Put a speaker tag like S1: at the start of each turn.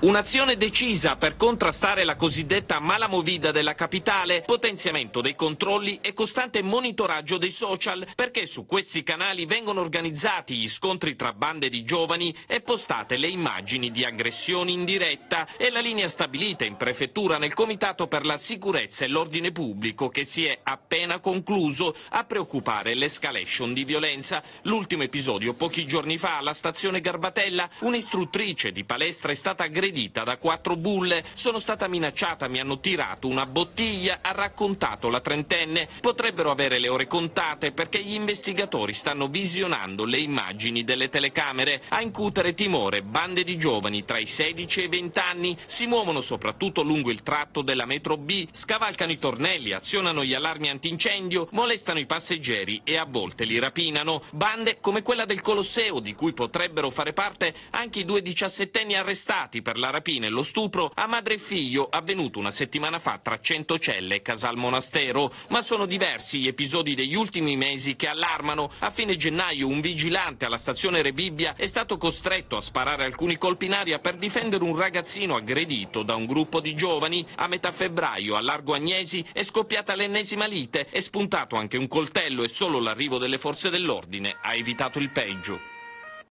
S1: Un'azione decisa per contrastare la cosiddetta malamovida della capitale, potenziamento dei controlli e costante monitoraggio dei social, perché su questi canali vengono organizzati gli scontri tra bande di giovani e postate le immagini di aggressioni in diretta e la linea stabilita in prefettura nel Comitato per la sicurezza e l'ordine pubblico che si è appena concluso a preoccupare l'escalation di violenza. L'ultimo episodio pochi giorni fa alla stazione Garbatella, un'istruttrice di palestra è stata aggredita aggredita da quattro bulle, sono stata minacciata, mi hanno tirato una bottiglia, ha raccontato la trentenne. Potrebbero avere le ore contate perché gli investigatori stanno visionando le immagini delle telecamere. A incutere timore, bande di giovani tra i 16 e i 20 anni si muovono soprattutto lungo il tratto della metro B, scavalcano i tornelli, azionano gli allarmi antincendio, molestano i passeggeri e a volte li rapinano. Bande come quella del Colosseo, di cui potrebbero fare parte anche i due diciassettenni arrestati per la rapina e lo stupro a madre e figlio avvenuto una settimana fa tra Centocelle e Casal Monastero, ma sono diversi gli episodi degli ultimi mesi che allarmano. A fine gennaio un vigilante alla stazione Rebibbia è stato costretto a sparare alcuni colpi in aria per difendere un ragazzino aggredito da un gruppo di giovani. A metà febbraio a Largo Agnesi è scoppiata l'ennesima lite, è spuntato anche un coltello e solo l'arrivo delle forze dell'ordine ha evitato il peggio.